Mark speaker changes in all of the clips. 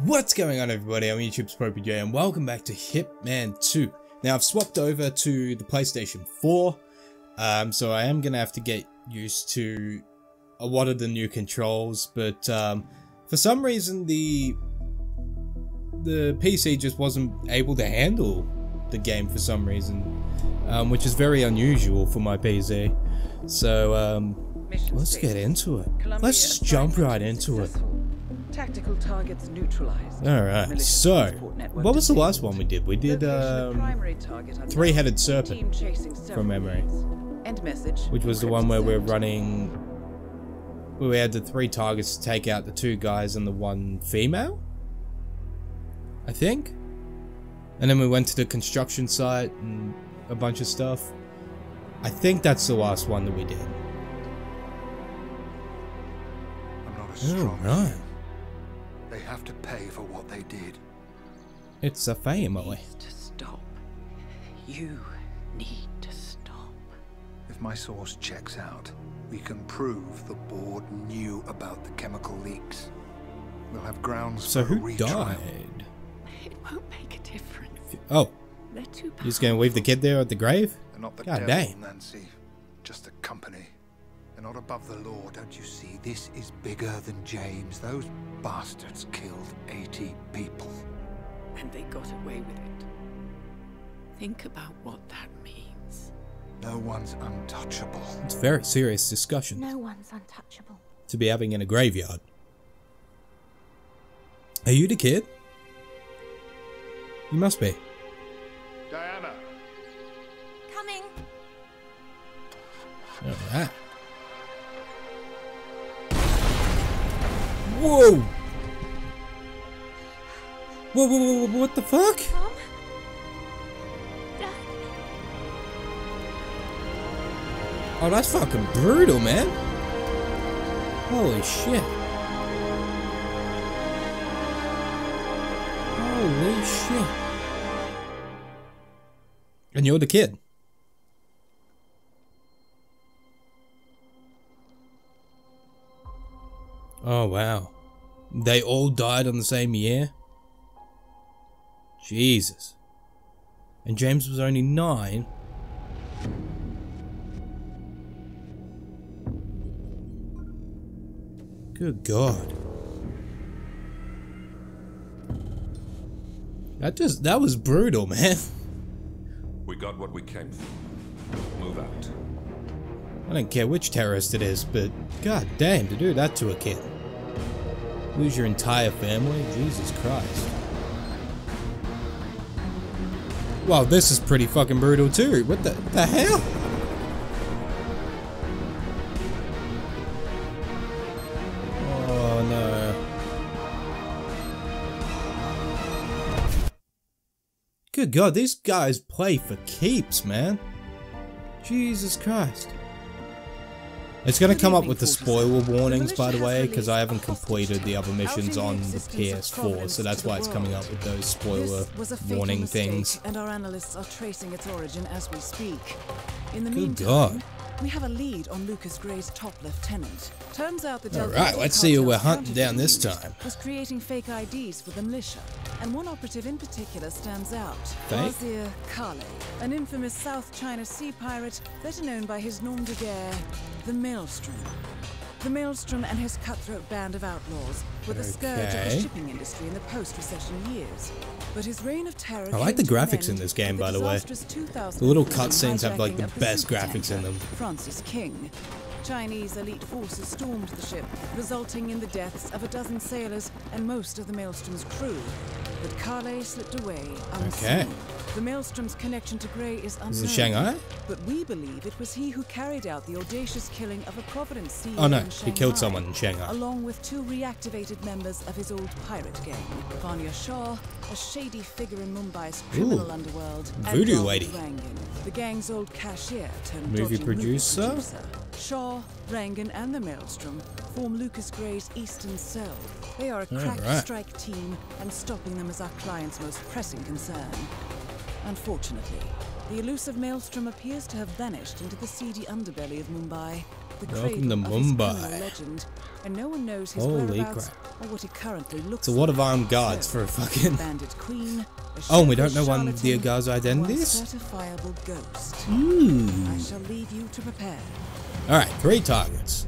Speaker 1: What's going on everybody, I'm YouTube's ProPJ and welcome back to Hitman 2. Now I've swapped over to the PlayStation 4, um, so I am going to have to get used to a lot of the new controls, but um, for some reason the the PC just wasn't able to handle the game for some reason, um, which is very unusual for my PC. So um, let's get into it. Let's jump right into it.
Speaker 2: Tactical targets neutralized.
Speaker 1: Alright, so, what was the last one we did? We did, um, Three-Headed Serpent, from memory.
Speaker 2: End message.
Speaker 1: Which was the one where we're running, where we had the three targets to take out the two guys and the one female? I think? And then we went to the construction site and a bunch of stuff. I think that's the last one that we did.
Speaker 3: I'm not a strong
Speaker 1: Alright.
Speaker 3: man. They have to pay for what they did.
Speaker 1: It's a family.
Speaker 2: Needs to stop. You need to stop.
Speaker 3: If my source checks out, we can prove the board knew about the chemical leaks. We'll have grounds
Speaker 1: So
Speaker 3: for a
Speaker 1: who
Speaker 3: retrial.
Speaker 1: died?
Speaker 2: It won't make a difference.
Speaker 1: Oh,
Speaker 2: They're too
Speaker 1: you're just gonna leave the kid there at the grave?
Speaker 3: They're not the
Speaker 1: God
Speaker 3: devil,
Speaker 1: damn.
Speaker 3: Nancy. Just a company. They're not above the law, don't you see? This is bigger than James. Those bastards killed 80 people.
Speaker 2: And they got away with it. Think about what that means.
Speaker 3: No one's untouchable.
Speaker 1: It's a very serious discussion
Speaker 4: No one's untouchable.
Speaker 1: to be having in a graveyard. Are you the kid? You must be.
Speaker 3: Diana!
Speaker 4: Coming!
Speaker 1: Alright. Whoa! Whoa, whoa, whoa, whoa, what the fuck?
Speaker 4: Tom? Dad?
Speaker 1: Oh, that's fucking brutal, man. Holy shit. Holy shit. And you're the kid. Oh, wow. They all died on the same year? Jesus. And James was only nine? Good God. That just, that was brutal, man.
Speaker 5: We got what we came for. Move out.
Speaker 1: I don't care which terrorist it is, but god damn, to do that to a kid. Lose your entire family? Jesus Christ. Wow, this is pretty fucking brutal too. What the, the hell? Oh no. Good god, these guys play for keeps, man. Jesus Christ. It's gonna come up with the spoiler warnings, by the way, because I haven't
Speaker 2: released a hostage
Speaker 1: completed the other missions on
Speaker 2: the
Speaker 1: the
Speaker 2: existence of
Speaker 1: PS4, so that's why it's coming up with those spoiler
Speaker 2: This was a fatal
Speaker 1: warning things.
Speaker 2: and our analysts are tracing its origin as we speak. In the
Speaker 1: Good
Speaker 2: meantime,
Speaker 1: God.
Speaker 2: We have a lead on Lucas Grey's top lieutenant. Turns out the
Speaker 1: All right, let's see who we're hunting down this time.
Speaker 2: was creating fake IDs for the militia, and one operative in particular stands out. Wazir Kale, an infamous South China sea pirate better known by his nom de guerre, the Maelstrom. The Maelstrom and his cutthroat band of outlaws were the scourge of the shipping industry in the post-recession years. But his reign of terror
Speaker 1: I like the graphics in this game, by the way. The little cutscenes have, like, the best graphics in them.
Speaker 2: Francis King. Chinese elite forces stormed the ship, resulting in the deaths of a dozen sailors and most of the Maelstrom's crew. But Kale slipped away unseen.
Speaker 1: Okay.
Speaker 2: The Maelstrom's connection to Grey is unknown.
Speaker 1: Is it Shanghai?
Speaker 2: But we believe it was he who carried out the audacious killing of a Providence CEO
Speaker 1: Oh no, he killed someone in Shanghai.
Speaker 2: Along with two reactivated members of his old pirate gang, Vanya Shah, a shady figure in Mumbai's criminal
Speaker 1: Ooh,
Speaker 2: underworld,
Speaker 1: voodoo lady.
Speaker 2: Rangan, the gang's old cashier turned
Speaker 1: Movie producer?
Speaker 2: producer. Shah, Rangan, and the Maelstrom form Lucas Grey's Eastern Cell. They are a crack
Speaker 1: right.
Speaker 2: strike team, and stopping them is our client's most pressing concern. Unfortunately, the elusive Maelstrom appears to have vanished into the seedy underbelly of Mumbai. the
Speaker 1: Welcome to
Speaker 2: cradle of his
Speaker 1: Mumbai.
Speaker 2: legend, and no one knows his
Speaker 1: Holy
Speaker 2: whereabouts
Speaker 1: crap.
Speaker 2: or what he currently looks
Speaker 1: So what of armed guards for a fucking...
Speaker 2: Bandit queen.
Speaker 1: Oh, we don't know one of the guards' identities?
Speaker 2: Uncertifiable ghost.
Speaker 1: Ooh.
Speaker 2: I shall leave you to prepare.
Speaker 1: Alright, three targets.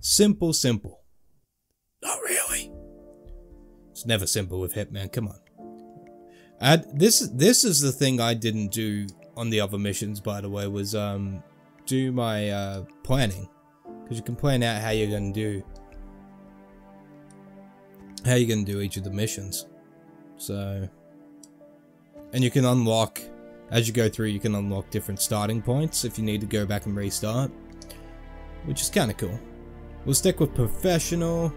Speaker 1: Simple, simple. Not really. It's never simple with Hitman, come on. I, this this is the thing I didn't do on the other missions, by the way, was um do my uh, planning. Because you can plan out how you're going to do how you're to do each of the missions. So, and you can unlock, as you go through, you can unlock different starting points if you need to go back and restart which is kind of cool. We'll stick with professional.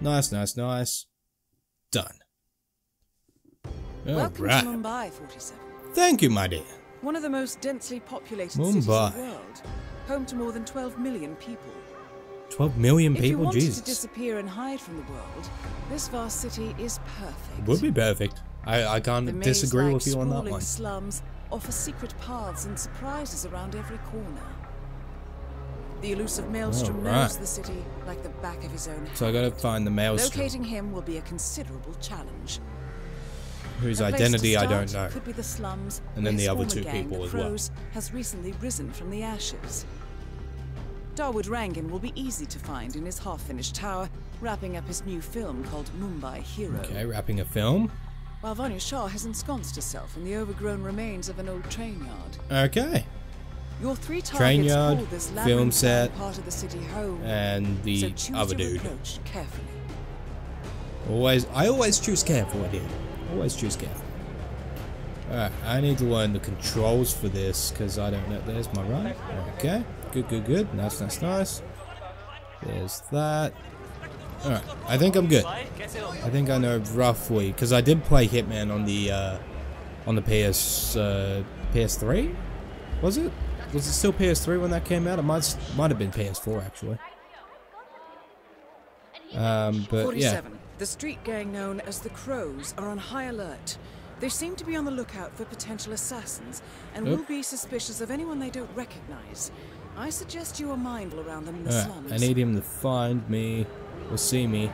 Speaker 1: Nice, nice, nice. Done.
Speaker 2: Welcome
Speaker 1: Alright.
Speaker 2: to Mumbai, 47.
Speaker 1: Thank you, my dear.
Speaker 2: One of the most densely populated cities in the
Speaker 1: Mumbai.
Speaker 2: world. Home to more than 12 million people.
Speaker 1: 12 million people,
Speaker 2: If you wanted
Speaker 1: Jesus.
Speaker 2: to disappear and hide from the world, this vast city is perfect.
Speaker 1: Would be perfect. I, I can't disagree
Speaker 2: maze-like
Speaker 1: with you on that
Speaker 2: sprawling
Speaker 1: one.
Speaker 2: slums offer secret paths and surprises around every corner. The elusive Maelstrom
Speaker 1: Alright.
Speaker 2: knows the city like the back of his own
Speaker 1: So I gotta find the maelstrom,
Speaker 2: Locating him will be a considerable challenge.
Speaker 1: whose identity I don't know.
Speaker 2: Could be the slums.
Speaker 1: And then the other two
Speaker 2: gang,
Speaker 1: people
Speaker 2: the
Speaker 1: as well.
Speaker 2: Crows, has recently risen from the ashes. Dawood Rangan will be easy to find in his half-finished tower, wrapping up his new film called Mumbai Hero.
Speaker 1: Okay, wrapping a film.
Speaker 2: While Vanya Shah has ensconced herself in the overgrown remains of an old train yard.
Speaker 1: Okay.
Speaker 2: Your three
Speaker 1: Train yard,
Speaker 2: this
Speaker 1: film set,
Speaker 2: the city home.
Speaker 1: And the
Speaker 2: so
Speaker 1: other dude. Always, I always choose careful, dear. Always choose careful. Alright, I need to learn the controls for this, because I don't know. There's my run. Okay, good, good, good. Nice, nice, nice. There's that. Alright, I think I'm good. I think I know roughly, because I did play Hitman on the, uh, on the PS, uh, PS3? Was it? Was it still PS3 when that came out? It might, might have been PS4, actually. Um, but yeah.
Speaker 2: 47. The street gang known as the Crows are on high alert. They seem to be on the lookout for potential assassins and
Speaker 1: Yep.
Speaker 2: will be suspicious of anyone they don't recognize. I suggest you are mindful around them in the
Speaker 1: Alright,
Speaker 2: slums.
Speaker 1: I need him to find me or see me.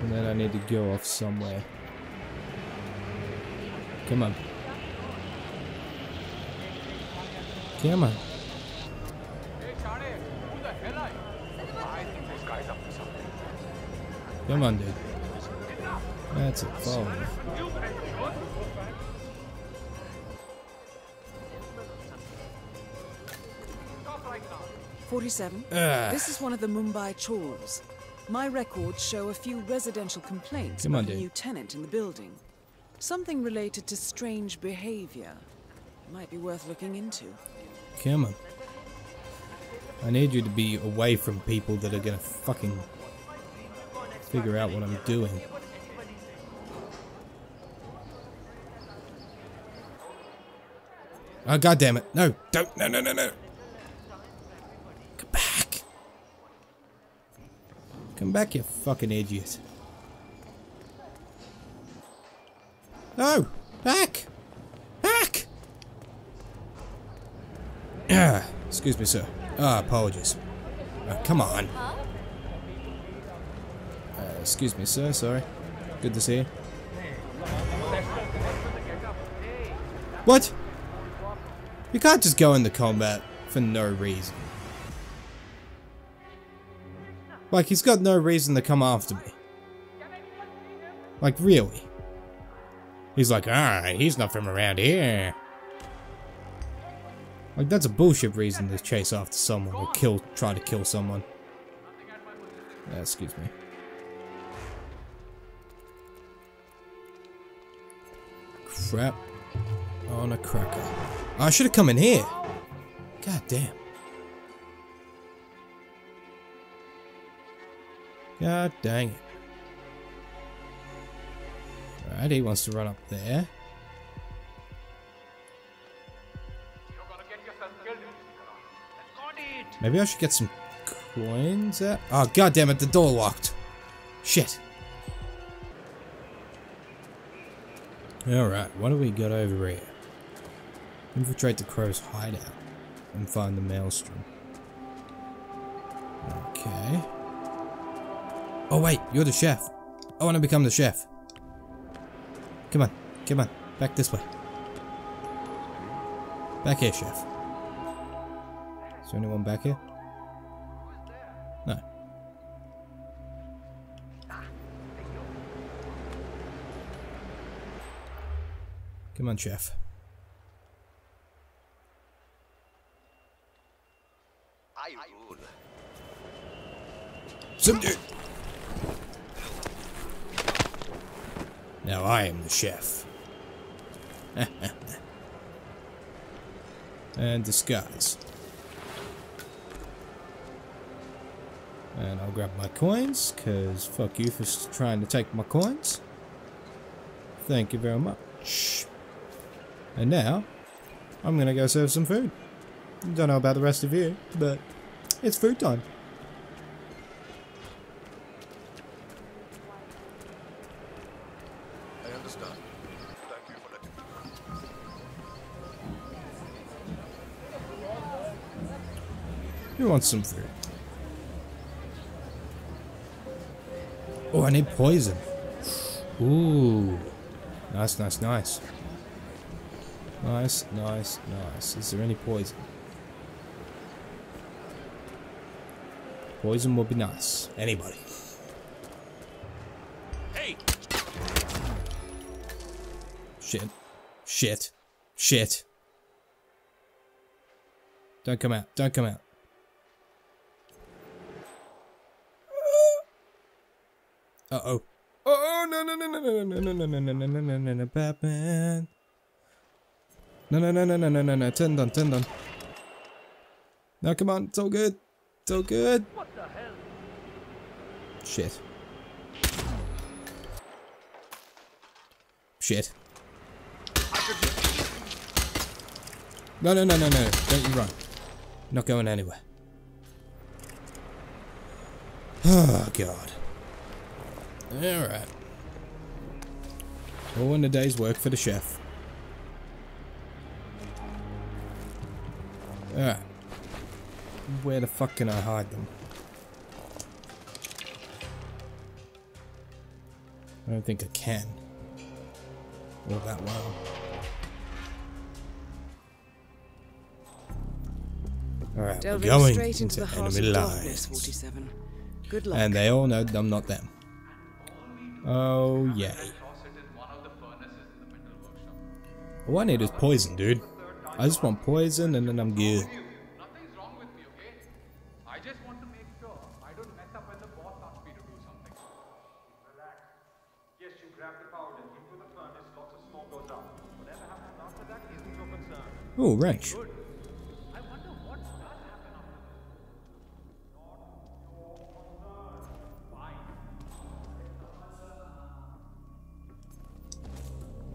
Speaker 1: And then I need to go off somewhere. Come on. Come on. Come on, dude. That's it. Follow me.
Speaker 2: 47.
Speaker 1: Ah.
Speaker 2: This is one of the Mumbai chores. My records show a few residential complaints
Speaker 1: Come on,
Speaker 2: about a new tenant in the building. Something related to strange behavior. Might be worth looking into.
Speaker 1: Come on. I need you to be away from people that are gonna fucking figure out what I'm doing. Oh god damn it. No, don't no no no no. Come back. Come back, you fucking idiot. No! Back! Back! Ah, excuse me, sir. Ah, apologies. Uh, come on. Uh, excuse me, sir. Sorry. Good to see you. What? You can't just go into combat for no reason. Like, he's got no reason to come after me. Like, really? He's like, alright, he's not from around here. Like, that's a bullshit reason to chase after someone or kill, try to kill someone. Uh, excuse me. Crap. On a cracker. I should have come in here. God damn. God dang it. Alright, he wants to run up there. Maybe I should get some coins out. Oh, ah, god damn it, the door locked. Shit. Alright, what do we got over here? Infiltrate the crow's hideout. and find the maelstrom. Okay. Oh wait, you're the chef. I want to become the chef. Come on, come on, back this way. Back here, chef. Is there anyone back here? No. Come on, chef. Subdue! Now I am the chef. and disguise. And I'll grab my coins, because fuck you for trying to take my coins. Thank you very much. And now, I'm gonna go serve some food. Don't know about the rest of you, but it's food time.
Speaker 3: I understand. Thank you for letting me
Speaker 1: Who wants some food? I need poison. Ooh. Nice, nice, nice. Nice, nice, nice. Is there any poison? Poison would be nice. Anybody.
Speaker 5: Hey!
Speaker 1: Shit. Shit. Shit. Don't come out. Don't come out. Uh oh. Oh no no no no no no no no no no no no no no no Batman. No no no no no no no no turn on turn on. No come on, it's all good. It's all good. What the hell? Shit. Shit. No, no, no, no, no. Don't you run. Not going anywhere. Oh, God. Alright. All in a day's work for the chef. Alright. Where the fuck can I hide them? I don't think I can. All that well. Alright, we're going
Speaker 2: straight into the
Speaker 1: enemy lines.
Speaker 2: darkness, 47. Good luck.
Speaker 1: And they all know I'm not them. Oh, yeah. All I need is poison, dude. I just want poison and then I'm good.
Speaker 6: Nothing's wrong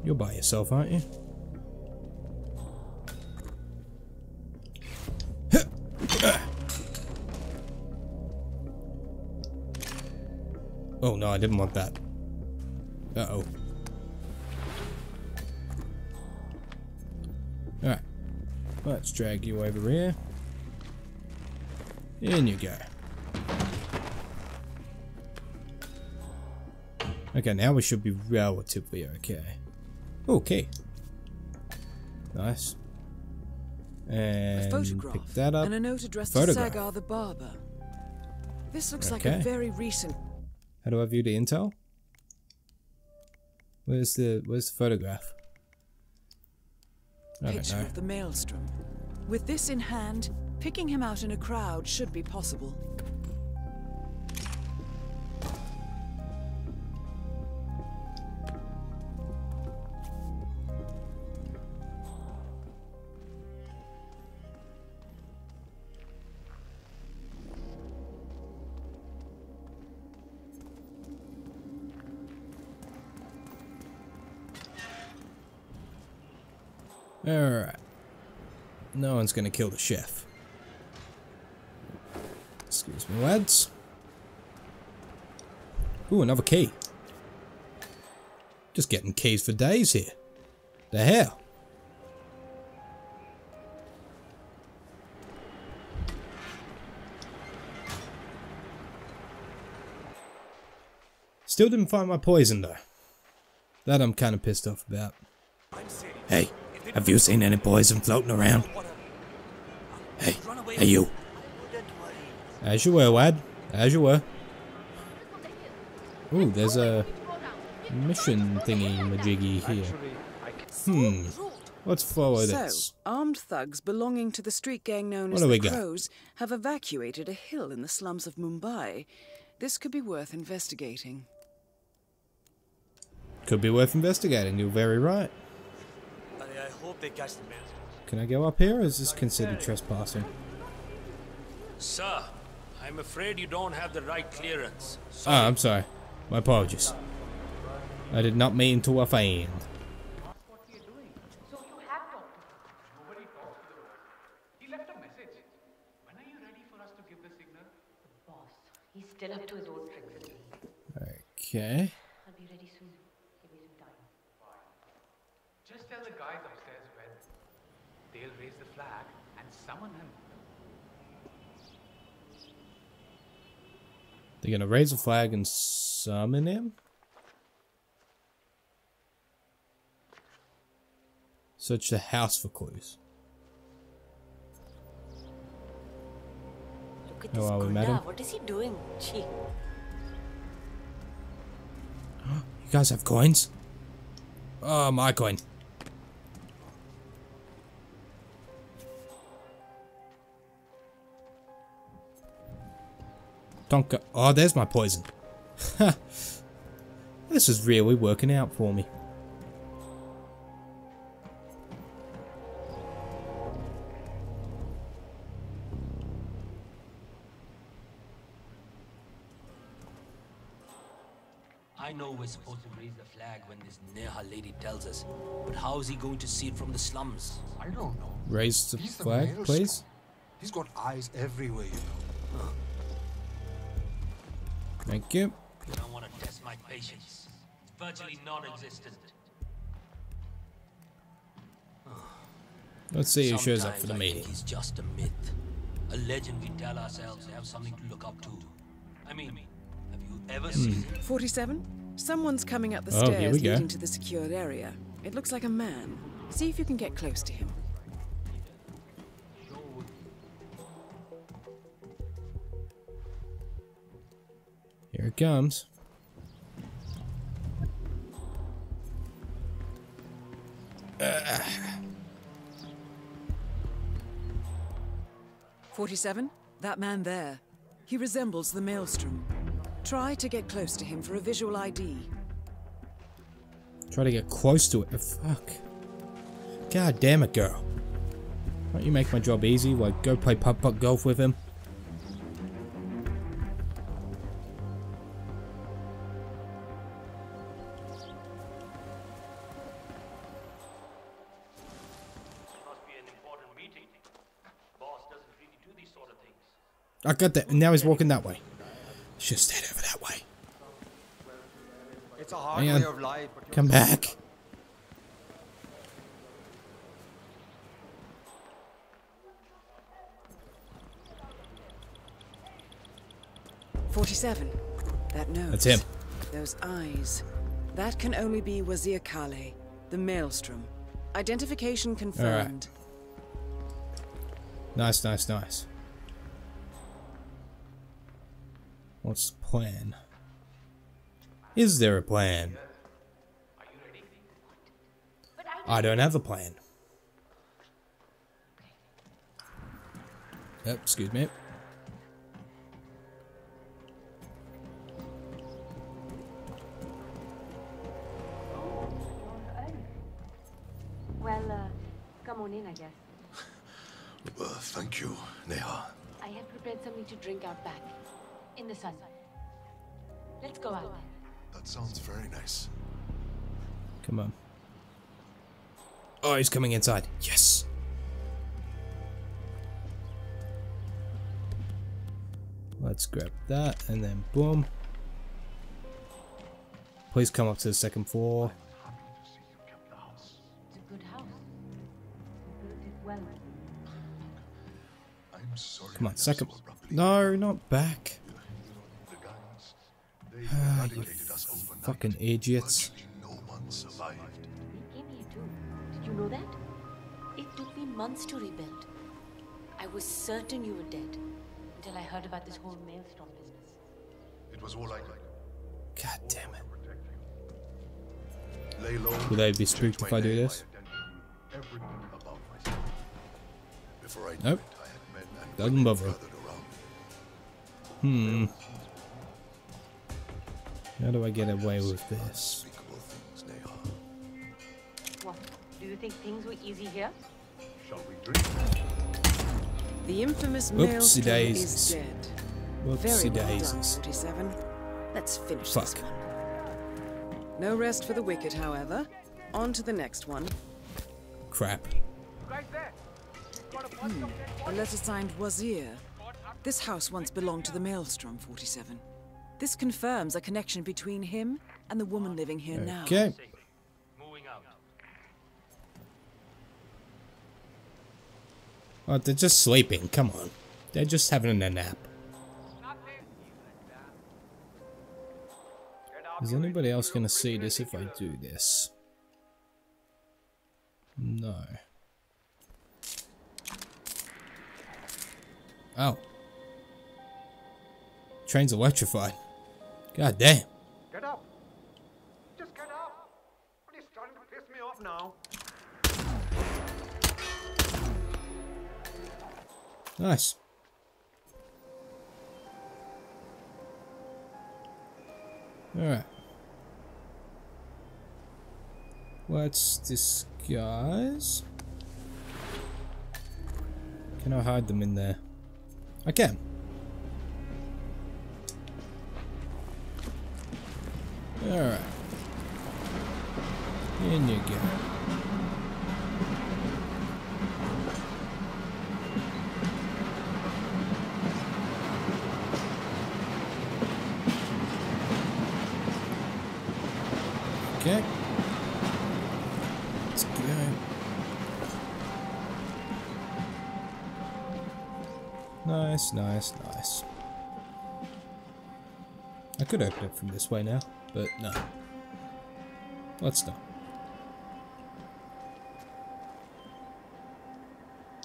Speaker 1: You're by yourself, aren't you? Oh no, I didn't want that. Uh oh. Alright. Let's drag you over here. In you go. Okay, now we should be relatively okay. Okay. Nice. And a
Speaker 2: photograph
Speaker 1: pick that up.
Speaker 2: and a note addressed
Speaker 1: Photograph.
Speaker 2: to Sagar the barber. This looks like a very recent.
Speaker 1: How do I view the intel? Where's the where's the photograph? I
Speaker 2: picture of the maelstrom. With this in hand, picking him out in a crowd should be possible.
Speaker 1: someone's gonna kill the chef. Excuse me, lads. Ooh, another key. Just getting keys for days here. The hell? Still didn't find my poison though. That I'm kind of pissed off about. Hey, have you seen any poison floating around? Hey, hey you. As you were, lad. As you were. Ooh, there's a mission thingy majiggy here. Hmm. Let's follow
Speaker 2: So,
Speaker 1: this.
Speaker 2: armed thugs belonging to the street gang known
Speaker 1: What
Speaker 2: as the
Speaker 1: we got?
Speaker 2: Crows have evacuated a hill in the slums of Mumbai. This could be worth investigating.
Speaker 1: Could be worth investigating. You're very right.
Speaker 7: I hope they catch the man.
Speaker 1: Can I go up here or is this considered trespassing?
Speaker 7: Sir, I'm afraid you don't have the right clearance.
Speaker 1: Ah, I'm sorry. My apologies. I did not mean to offend.
Speaker 6: Nobody talks to the boss. He left a message. When are you ready for us to give the signal?
Speaker 8: Boss, he's still up to his old tricks. isn't he?
Speaker 1: Okay.
Speaker 8: I'll be ready soon. Give me some time.
Speaker 6: Just tell the guys upstairs when. They'll raise the flag and summon him.
Speaker 1: They're gonna raise a flag and summon him? Search the house for clues.
Speaker 8: Look at this
Speaker 1: are we,
Speaker 8: gunda. What is he doing? Gee.
Speaker 1: You guys have coins? Oh, my coin. Tonka. Oh, there's my poison. this is really working out for me.
Speaker 7: I know we're supposed to raise the flag when this Neha lady tells us, but how is he going to see it from the slums?
Speaker 3: I don't know.
Speaker 1: Raise the
Speaker 3: He's the
Speaker 1: flag,
Speaker 3: mayor's
Speaker 1: please.
Speaker 3: son. He's got eyes everywhere, you know.
Speaker 1: Thank you.
Speaker 7: You don't want to test my patience. It's virtually non-existent.
Speaker 1: Let's see who shows up for the meeting.
Speaker 7: He's just a myth, a legend we tell ourselves to have something to look up to. I mean, have you ever hmm. seen
Speaker 2: 47? Someone's coming up the
Speaker 1: Oh,
Speaker 2: stairs
Speaker 1: we
Speaker 2: leading to the secured area. It looks like a man. See if you can get close to him.
Speaker 1: Here it comes.
Speaker 2: Forty-seven. That man there. He resembles the Maelstrom. Try to get close to him for a visual ID.
Speaker 1: Try to get close to it. but Fuck. God damn it, girl. Why don't you make my job easy? Like, go play putt putt golf with him? Got that. Now he's walking that way. Just head over that way.
Speaker 9: It's a hard
Speaker 1: Hang on.
Speaker 9: of life, but
Speaker 1: Come back.
Speaker 2: Forty-seven. That nose.
Speaker 1: That's him.
Speaker 2: Those eyes. That can only be Wazir Kale, the Maelstrom. Identification confirmed.
Speaker 1: Nice, nice, nice. What's the plan? Is there a plan? I don't have a plan. Yep, excuse me.
Speaker 8: Well, uh, come on in, I guess.
Speaker 3: Uh, thank you, Neha.
Speaker 8: I have prepared something to drink out back. In the sun. Let's go out.
Speaker 3: That sounds very nice.
Speaker 1: Come on. Oh, he's coming inside. Yes. Let's grab that and then boom. Please come up to the second floor.
Speaker 8: It's a good house. You built it well.
Speaker 1: Come on, second. No, not back.
Speaker 3: The guys, they
Speaker 1: Ah, you fucking idiots.
Speaker 8: We came here too. Did you know that? It took me months to rebuild. I was certain you were dead until I heard about this whole maelstrom business.
Speaker 10: It was all I could.
Speaker 1: God damn it.
Speaker 10: Lay low.
Speaker 1: Will they be
Speaker 10: change
Speaker 1: spooked if I do this?
Speaker 10: identity, Everything about myself. Before I knew
Speaker 1: Nope.
Speaker 10: it, I had men and
Speaker 1: Doesn't
Speaker 10: women
Speaker 1: bother. Hmm. How do I get away with this?
Speaker 10: Unspeakable things they are.
Speaker 8: What? Do you think things were easy here?
Speaker 10: Shall we drink?
Speaker 2: The infamous
Speaker 1: Oopsie
Speaker 2: Maelstrom
Speaker 1: daisies.
Speaker 2: is dead.
Speaker 1: Whoopsie
Speaker 2: Very well done,
Speaker 1: daisies.
Speaker 2: 47. Let's finish
Speaker 1: Fuck.
Speaker 2: this one. No rest for the wicked, however. On to the next one.
Speaker 1: Crap.
Speaker 6: You guys there? We've got a bunch of dead
Speaker 2: A letter signed Wazir. This house once belonged to the Maelstrom, 47. This confirms a connection between him and the woman living here now.
Speaker 1: Okay. Oh, they're just sleeping. Come on. They're just having a nap.
Speaker 6: nothing. Get up,
Speaker 1: Is anybody else going to see this if I do this? No. Oh. Train's electrified. God damn.
Speaker 6: Get up. Just get up. What are you starting to piss me off now?
Speaker 1: Nice. Alright. Let's disguise. Can I hide them in there? I can. Alright. In you go. Okay. Let's go. Nice, nice, nice. Could open it from this way now, but no. Let's not.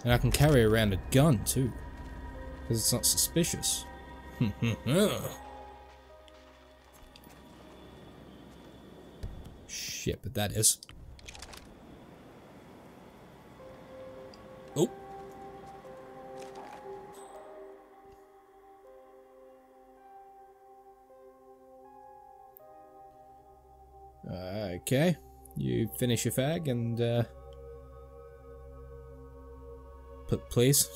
Speaker 1: And I can carry around a gun too. Because it's not suspicious. Shit, but that is. Okay. You finish your fag and, uh... Put, please.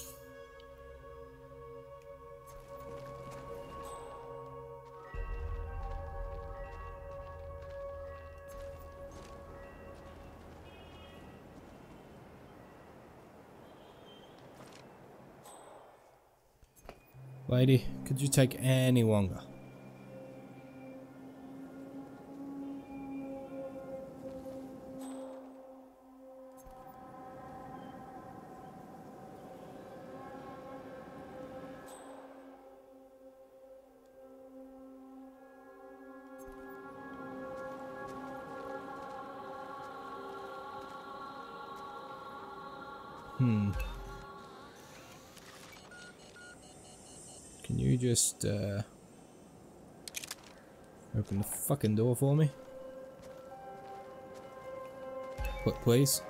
Speaker 1: Lady, could you take any longer? Hmm. Can you just, uh... Open the fucking door for me? What, please?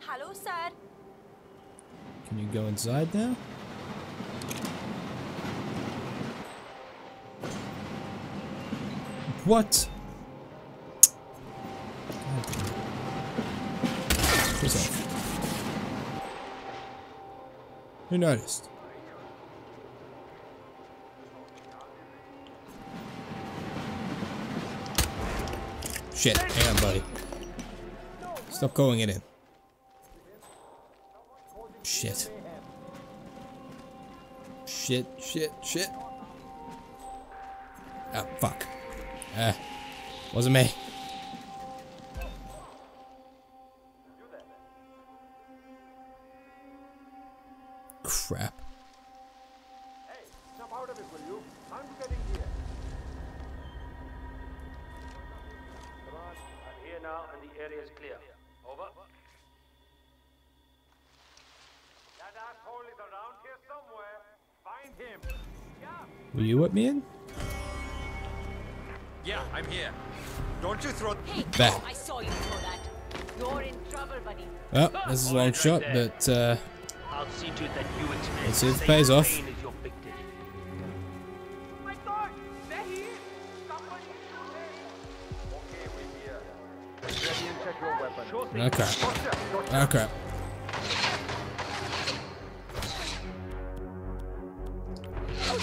Speaker 4: Hello, sir.
Speaker 1: Can you go inside now? What? Who noticed? Shit, hang on, buddy. Stop calling it in. Shit. Shit, shit, shit. Ah, fuck. Ah, wasn't me.
Speaker 6: Area is clear. Over. That asshole is around here somewhere. Find him. Yeah.
Speaker 1: Were you with me in?
Speaker 6: Yeah, I'm here. Don't you throw.
Speaker 8: Hey,
Speaker 1: Back.
Speaker 8: I saw you throw that. You're in trouble, buddy.
Speaker 1: Oh, this is a long shot, but uh,
Speaker 7: I'll see to it that you experience
Speaker 1: Let's see if it pays
Speaker 7: same
Speaker 1: off.
Speaker 6: Check your weapon. Sure thing.
Speaker 1: no crap.
Speaker 6: Gotcha, gotcha.
Speaker 1: Oh crap.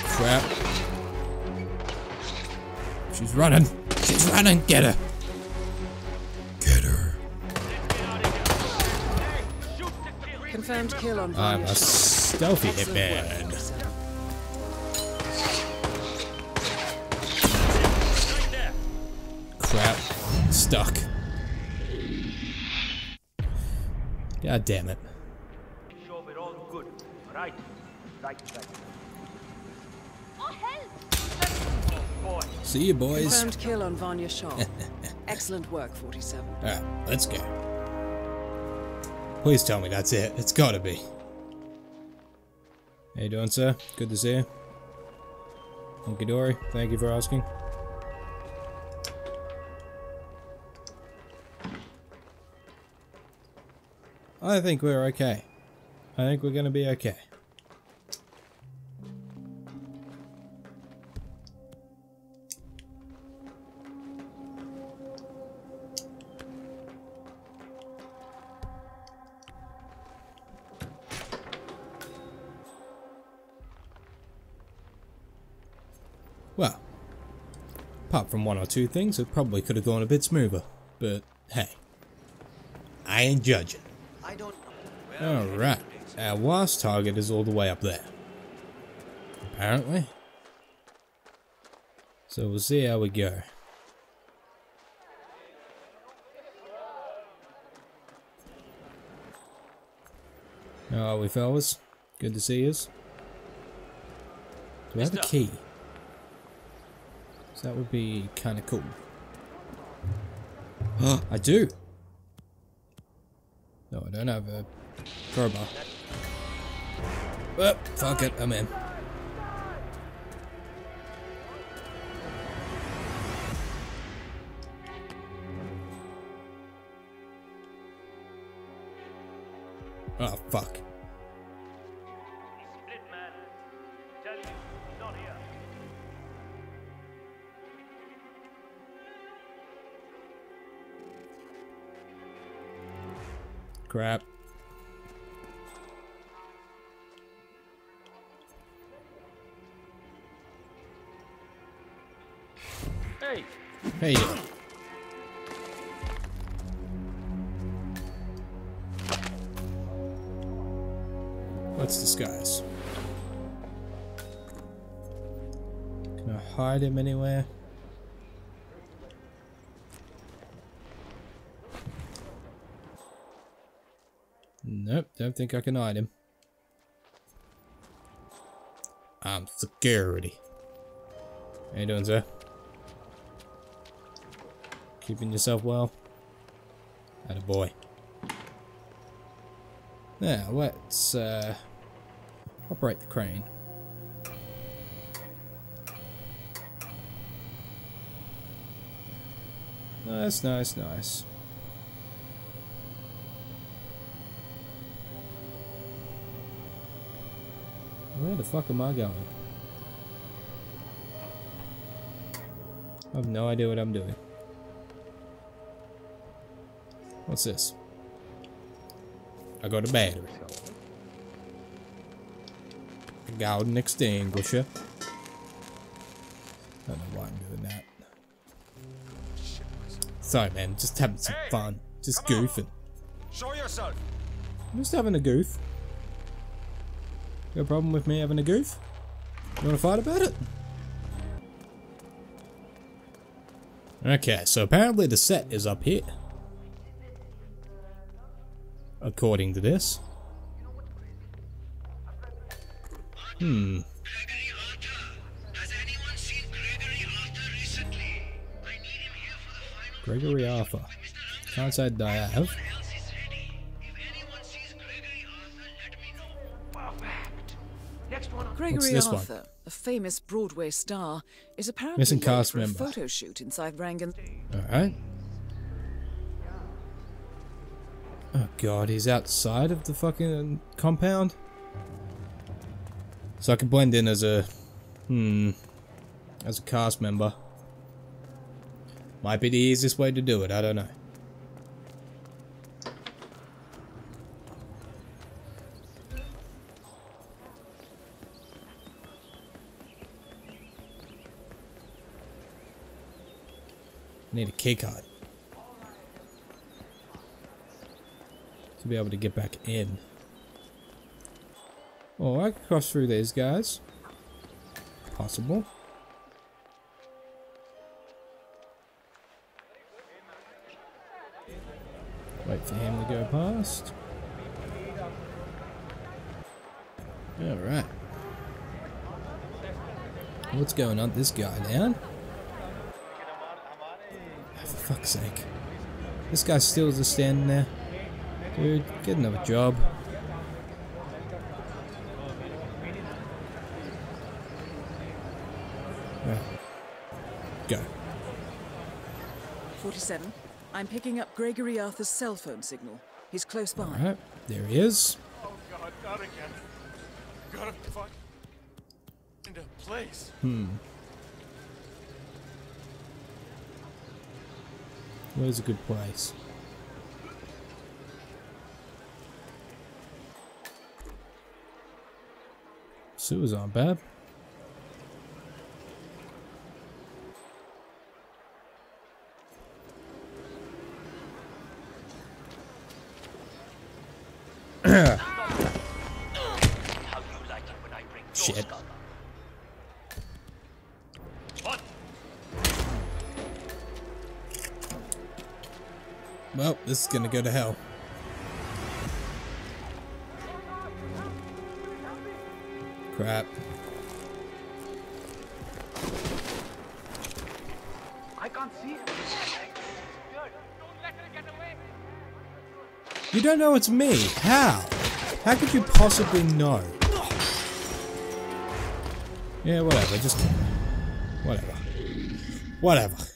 Speaker 1: Crap. She's running. She's running. Get her. Get her.
Speaker 2: Confirmed kill on
Speaker 1: I'm a stealthy
Speaker 2: Excellent work,
Speaker 1: hitman. Crap. Stuck. God damn it.
Speaker 7: We're all good. Right. Right, right.
Speaker 8: Oh,
Speaker 1: See you, boys.
Speaker 2: Confirmed kill on Vanya Shah. Excellent work, 47.
Speaker 1: Alright, let's go. Please tell me that's it. It's gotta be. How you doing, sir? Good to see you. Hunky dory, thank you for asking. I think we're okay. I think we're gonna be okay. Well, apart from one or two things, it probably could have gone a bit smoother. But hey, I ain't judging.
Speaker 9: I don't know.
Speaker 1: Alright, our last target is all the way up there. Apparently. So we'll see how we go. How are we, fellas? Good to see us. Do we have a key? So that would be kind of cool. I do! Don't have a crowbar. Oh, fuck it, I'm in. Crap.
Speaker 7: Hey,
Speaker 1: Hey. Let's disguise. Can I hide him anywhere? Nope, don't think I can hide him. I'm security. How you doing, sir? Keeping yourself well? A boy. Now, let's uh, operate the crane. Nice, nice, nice. The fuck am I going? I have no idea what I'm doing. What's this? I got a battery. A golden extinguisher. I don't know why I'm doing that. Sorry, man. Just having some
Speaker 6: Hey,
Speaker 1: fun. Just
Speaker 6: come on.
Speaker 1: goofing.
Speaker 6: Show yourself.
Speaker 1: I'm just having a goof. Got a problem with me having a goof? You wanna fight about it? Okay, so apparently the set is up here. According to this. Hmm.
Speaker 11: Gregory Arthur.
Speaker 1: Can't say I have.
Speaker 2: Gregory
Speaker 1: this one?
Speaker 2: Arthur, a famous Broadway star, is apparently
Speaker 1: Missing cast member.
Speaker 2: photo shoot inside Rangan.
Speaker 1: Alright. Oh god, he's outside of the fucking compound? So I can blend in as a... Hmm... As a cast member. Might be the easiest way to do it, I don't know. Need a key. To be able to get back in. Oh, I can cross through these guys. Possible. Wait for him to go past. Alright. What's going on? This guy down? For fuck's sake. This guy still is just standing there. Dude, get another job. Right. Go.
Speaker 2: 47. I'm picking up Gregory Arthur's cell phone signal. He's close by.
Speaker 1: Alright, there he is.
Speaker 10: Oh god, not again. Gotta find a place.
Speaker 1: Hmm. Where's a good place? Sewers aren't bad. Well, gonna go to hell. Crap.
Speaker 6: I can't see it.
Speaker 1: You don't know it's me. How? How could you possibly know? Yeah, whatever. Just whatever. Whatever.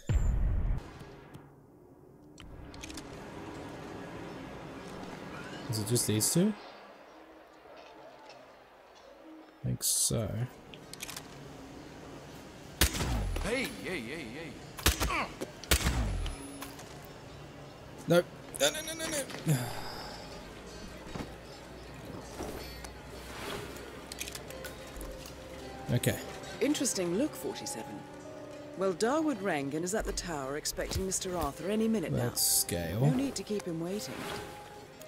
Speaker 1: Is it just these two? I think so.
Speaker 10: Hey, hey, hey, hey.
Speaker 1: No. No, no, no, no, no. Okay.
Speaker 2: Interesting look, 47. Well, Dawood Rangan is at the tower expecting Mr. Arthur any minute now.
Speaker 1: Let's scale.
Speaker 2: No need to keep him waiting.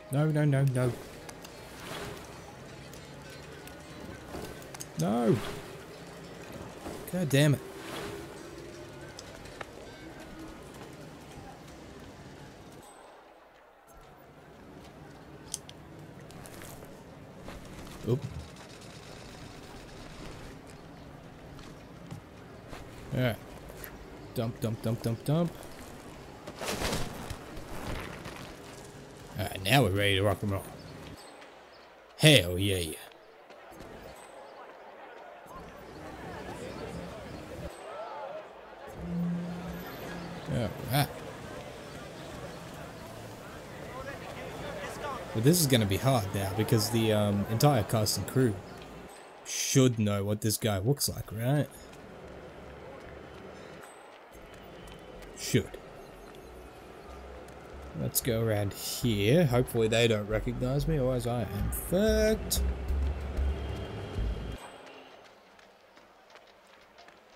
Speaker 1: No, no, no, no. No. God damn it. Oop. Alright. Dump, dump, dump, dump, dump. Alright, now we're ready to rock and roll. Hell yeah. Alright. But this is gonna be hard now because the um, entire cast and crew should know what this guy looks like, right? Should. Let's go around here. Hopefully they don't recognize me, otherwise I am fucked.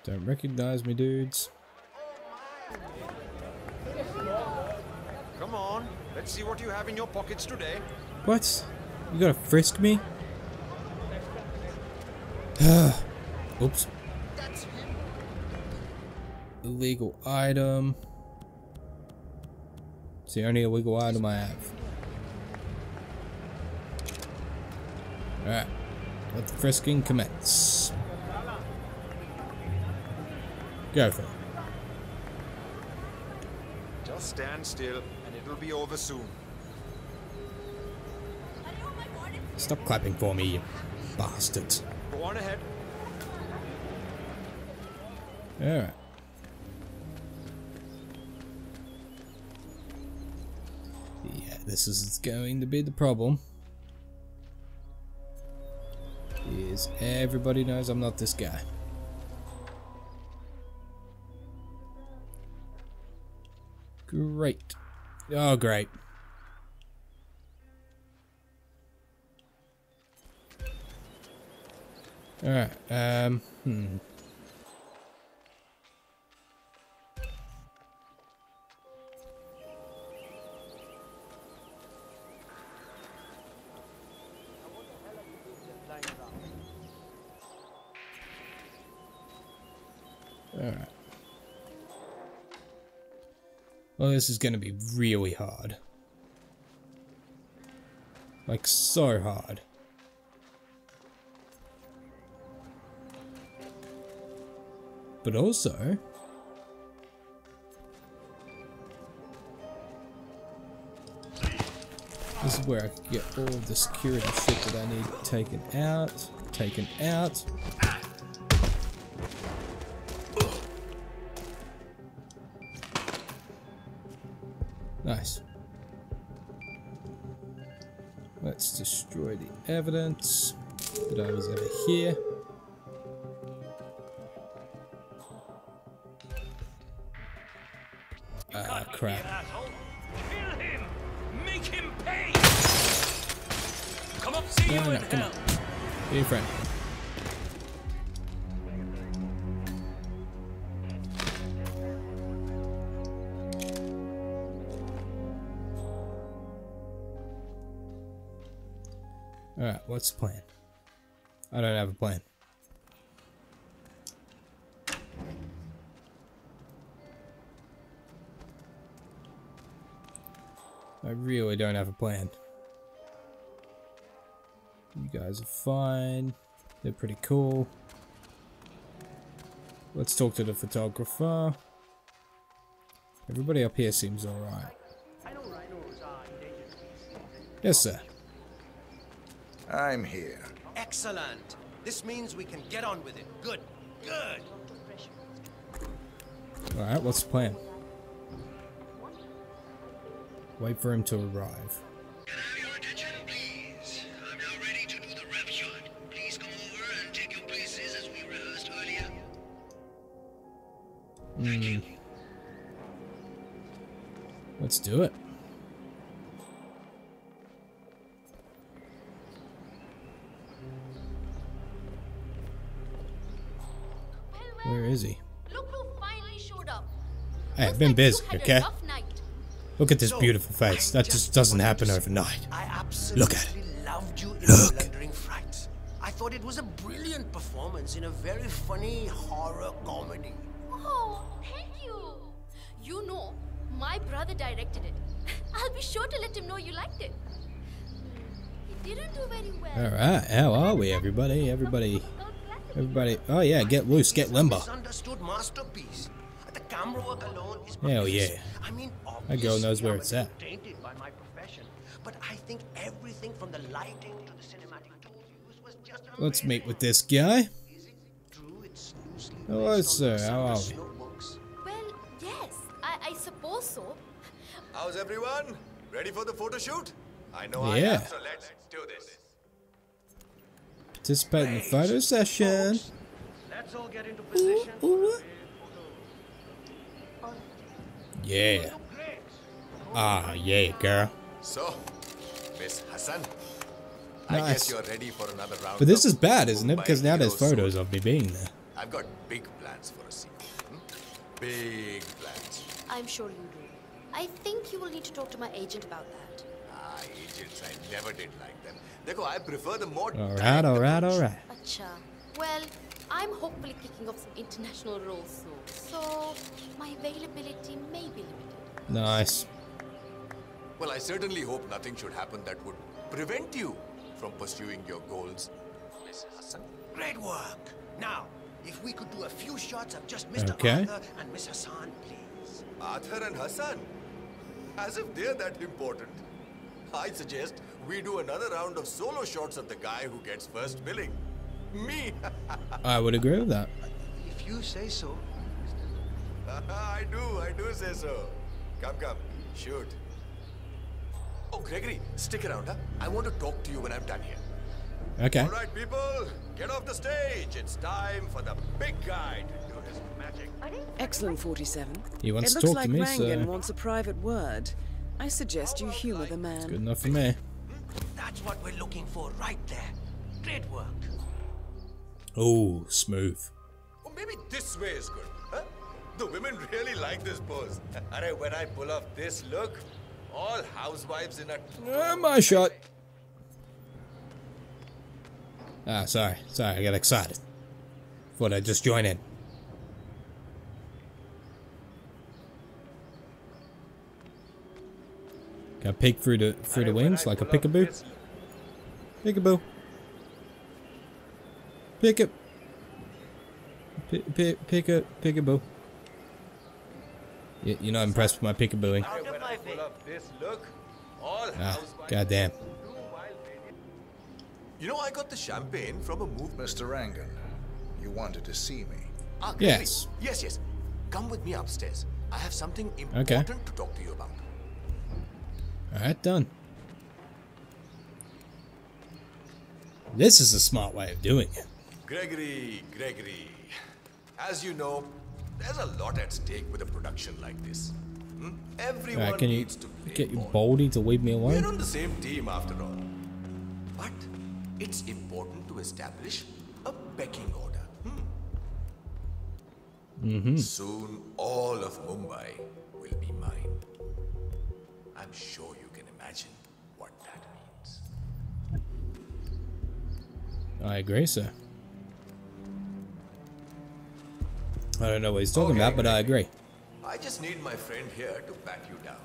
Speaker 1: Don't recognize me, dudes.
Speaker 10: Come on, let's see what you have in your pockets today.
Speaker 1: What? You gotta frisk me? Oops. Illegal item. It's the only illegal item I have. Alright. Let the frisking commence. Go for it.
Speaker 10: Just stand still and
Speaker 12: It'll be over soon.
Speaker 1: Stop clapping for me, you bastards.
Speaker 12: Go on ahead.
Speaker 1: Alright. Yeah, this is going to be the problem. Is everybody knows I'm not this guy. Great. Oh, great. Alright, um, hmm. Well, this is going to be really hard. Like, so hard. But also... This is where I can get all of the security shit that I need taken out. Taken out. Evidence that I was ever here. Ah, crap.
Speaker 7: Kill him! Make him pay! Come up, see
Speaker 1: No,
Speaker 7: you
Speaker 1: no,
Speaker 7: in
Speaker 1: no,
Speaker 7: hell!
Speaker 1: Be a friend. Alright, what's the plan? I don't have a plan. I really don't have a plan. You guys are fine. They're pretty cool. Let's talk to the photographer. Everybody up here seems alright. Yes, sir.
Speaker 12: I'm here.
Speaker 9: Excellent. This means we can get on with it. Good. Good.
Speaker 1: Alright, what's the plan? Wait for him to arrive.
Speaker 11: Can you your attention please? I have your
Speaker 1: is he?
Speaker 8: Look who finally showed up.
Speaker 1: I've been busy, okay? Look at this
Speaker 9: So,
Speaker 1: beautiful face.
Speaker 9: I
Speaker 1: That
Speaker 9: just
Speaker 1: just doesn't happen overnight.
Speaker 9: I absolutely
Speaker 1: Look at it.
Speaker 9: loved you in
Speaker 1: Look.
Speaker 9: Blundering Frights. I thought it was a brilliant performance in a very funny horror comedy.
Speaker 8: Oh, thank you. You know, my brother directed it. I'll be sure to let him know you liked it. He didn't do very well.
Speaker 1: Alright, how are we, everybody? Everybody. Everybody. Oh, yeah, get loose, get limber.
Speaker 9: Misunderstood masterpiece. The camera work alone is
Speaker 1: Hell yeah.
Speaker 9: I mean,
Speaker 1: That girl knows where it's at.
Speaker 9: tainted by my profession, but I think everything from the lighting to the cinematic tools used was just
Speaker 1: Let's meet with this guy.
Speaker 9: true. It's loosely
Speaker 1: Hello,
Speaker 9: based on
Speaker 1: sir.
Speaker 9: the
Speaker 1: How are
Speaker 9: Sanders
Speaker 1: we?
Speaker 8: Well, yes, I, I suppose so.
Speaker 12: How's everyone? Ready for the photo shoot? I know I
Speaker 1: Yeah.
Speaker 12: am, so let's do this.
Speaker 1: Participate in the photo session.
Speaker 9: Let's all get into position.
Speaker 1: Ooh. Yeah. Ah, yeah, girl.
Speaker 12: So, Miss Hassan, I
Speaker 1: Nice.
Speaker 12: guess you're ready for another round.
Speaker 1: But this is bad, isn't it? Because now there's photos
Speaker 12: Soul.
Speaker 1: of me being there.
Speaker 12: I've got big plans for a sequel. hmm? Big plans.
Speaker 8: I'm sure you do. I think you will need to talk to my agent about that.
Speaker 12: Ah, agents, I never did like them. Dekho, I prefer the more
Speaker 1: Alright,
Speaker 12: direct
Speaker 1: alright,
Speaker 12: approach.
Speaker 1: alright.
Speaker 8: Acha. Well, I'm hopefully kicking off some international roles soon, so my availability may be limited.
Speaker 1: Nice.
Speaker 12: Well, I certainly hope nothing should happen that would prevent you from pursuing your goals, Miss Hassan.
Speaker 9: Great work. Now, if we could do a few shots of just Mr.
Speaker 1: Okay.
Speaker 9: Arthur and Miss Hassan, please.
Speaker 12: Arthur and Hassan. As if they're that important. I suggest we do another round of solo shots of the guy who gets first billing. Me.
Speaker 1: I would agree with that.
Speaker 9: If you say so.
Speaker 12: I do, I do say so. Come, come, shoot. Oh, Gregory, stick around, huh? I want to talk to you when I'm done here.
Speaker 1: Okay.
Speaker 12: All right, people, get off the stage. It's time for the big guy to do his magic.
Speaker 2: Excellent, 47.
Speaker 1: He wants
Speaker 2: it
Speaker 1: to
Speaker 2: looks
Speaker 1: talk to
Speaker 2: like
Speaker 1: me,
Speaker 2: Rangan
Speaker 1: so-
Speaker 2: wants a private word. I suggest you humor the man.
Speaker 1: Good enough for me.
Speaker 9: That's what we're looking for right there. Great work.
Speaker 1: Oh, smooth.
Speaker 12: Or maybe this way is good, huh? The women really like this pose. Alright, when I pull off this look, all housewives in a
Speaker 1: Uh, my shot. Ah, sorry. Sorry, I got excited. Thought I'd just join in. Can I peek through the through the wings like a peekaboo? Peekaboo. Pick it. Pick, pick, pick a peekaboo. You, you're not impressed with my peekabooing.
Speaker 12: when I pull off this look, all
Speaker 1: Ah, goddamn.
Speaker 12: You know, I got the champagne from a move.
Speaker 13: Mr. Rangan, you wanted to see me.
Speaker 12: Ah, Gregory.
Speaker 1: Yes.
Speaker 12: Yes, yes. Come with me upstairs. I have something
Speaker 1: Okay.
Speaker 12: important to talk to you about.
Speaker 1: Alright, done. This is a smart way of doing it.
Speaker 12: Gregory, Gregory. As you know, there's a lot at stake with a production like this. Hmm? Everyone
Speaker 1: Alright, can you
Speaker 12: needs to play
Speaker 1: get your. Baldy to leave me
Speaker 12: We're
Speaker 1: alone?
Speaker 12: on the same team after all. But it's important to establish a pecking order. Hmm?
Speaker 1: Mm-hmm.
Speaker 12: Soon all of Mumbai will be mine. I'm sure you can imagine
Speaker 1: I agree, sir. I don't know what he's talking
Speaker 12: Okay,
Speaker 1: about, but I agree.
Speaker 12: I just need my friend here to pat you down.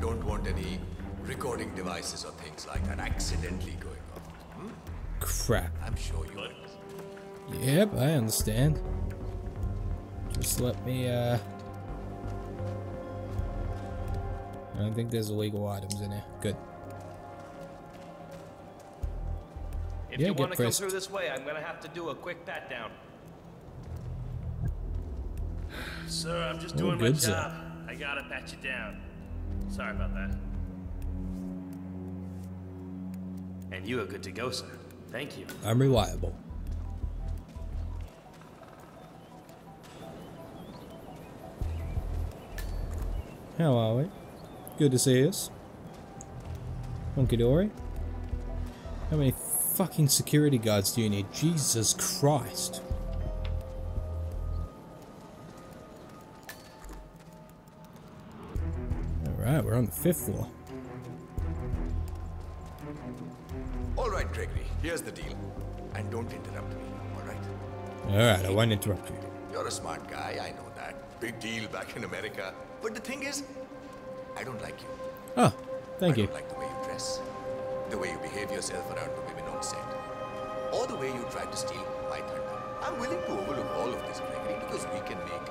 Speaker 12: Don't want any recording devices or things like that accidentally going off. Hmm?
Speaker 1: Crap.
Speaker 12: I'm sure you understand.
Speaker 1: Yep, I understand. Just let me, uh... I don't think there's illegal items in here. Good.
Speaker 14: If
Speaker 1: Yeah,
Speaker 14: you
Speaker 1: get
Speaker 14: want to come through this way, I'm gonna have to do a quick pat down. Sir, I'm just
Speaker 1: Oh,
Speaker 14: doing my
Speaker 1: good, sir.
Speaker 14: job. I gotta pat you down. Sorry about that. And you are good to go, sir. Thank you.
Speaker 1: I'm reliable. How are we? Good to see us. Hunky dory. How many fucking security guards do you need? Jesus Christ. Alright, we're on the fifth floor.
Speaker 12: All right, Gregory, here's the deal. And don't interrupt me, all right?
Speaker 1: Alright, I won't interrupt you.
Speaker 12: You're a smart guy, I know that. Big deal back in America. But the thing is, I don't like you.
Speaker 1: Oh, thank
Speaker 12: I
Speaker 1: you.
Speaker 12: don't like the way you dress, the way you behave yourself around the set, or the way you try to steal my thunder. I'm willing to overlook all of this, Gregory, because we can make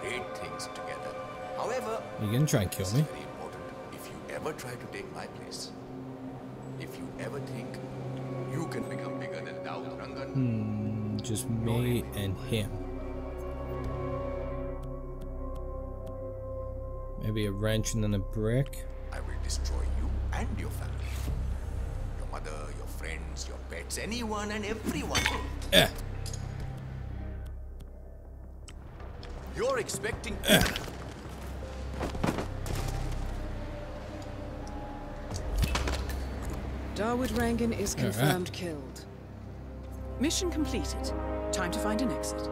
Speaker 12: great things together. However,
Speaker 1: you're gonna try and kill me?
Speaker 12: very important. If you ever try to take my place, if you ever think you can become bigger than Dawood Rangan,
Speaker 1: Hmm, just me and him. Maybe a wrench and then a brick.
Speaker 12: I will destroy you and your family. Your mother, your pets, anyone and everyone.
Speaker 1: Eh.
Speaker 12: You're expecting.
Speaker 2: Dawood Rangan is
Speaker 1: All right.
Speaker 2: confirmed killed. Mission completed. Time to find an exit.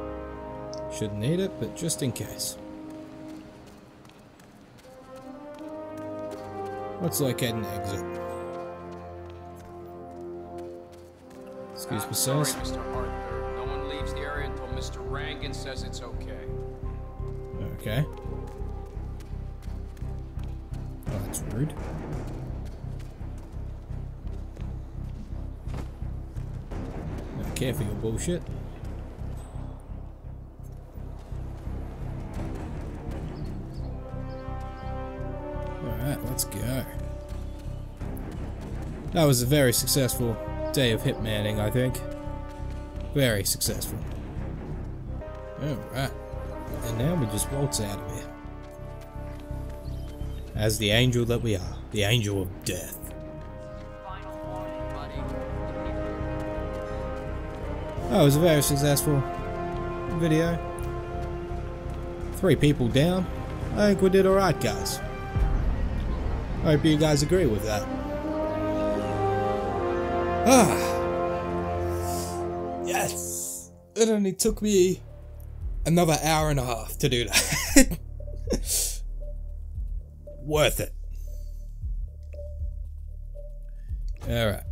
Speaker 1: Shouldn't need it, but just in case. Let's locate an exit. Excuse me,
Speaker 15: sorry. Mr. Arthur. No one leaves the area until Mr. Rangan says it's okay.
Speaker 1: Okay. Oh, that's rude. Not care for your bullshit. Alright. let's go. That was a very successful day of hitmanning, I think. Very successful. Alright. And now we just waltz out of here. As the angel that we are. The angel of death. That was a very successful video. Three people down. I think we did alright, guys. I hope you guys agree with that. Ah. Yes. It only took me another hour and a half to do that. Worth it. Alright.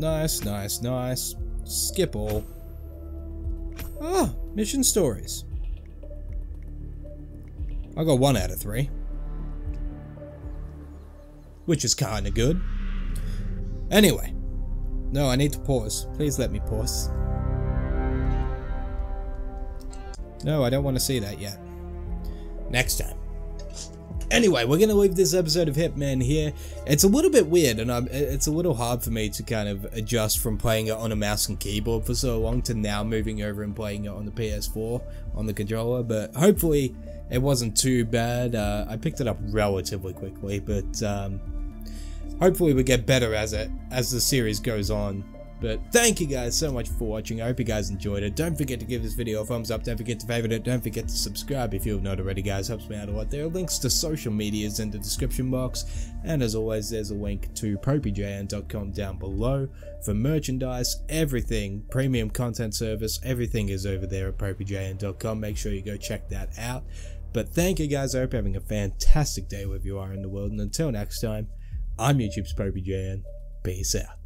Speaker 1: Nice, nice, nice. Skip all. Ah, mission stories. I got one out of three. Which is kinda good. Anyway. No, I need to pause. Please let me pause. No, I don't want to see that yet. Next time. Anyway, we're going to leave this episode of Hitman here. It's a little bit weird, and I'm, it's a little hard for me to kind of adjust from playing it on a mouse and keyboard for so long to now moving over and playing it on the PS4 on the controller, but hopefully it wasn't too bad. Uh, I picked it up relatively quickly, but um, hopefully we get better as it as the series goes on. But thank you guys so much for watching. I hope you guys enjoyed it. Don't forget to give this video a thumbs up. Don't forget to favorite it. Don't forget to subscribe if you have not already, guys. Helps me out a lot. There are links to social medias in the description box. And as always, there's a link to popeyjn.com down below for merchandise, everything, premium content service, everything is over there at popeyjn.com. Make sure you go check that out. But thank you guys. I hope you're having a fantastic day wherever you are in the world. And until next time, I'm YouTube's PopeyJN. Peace out.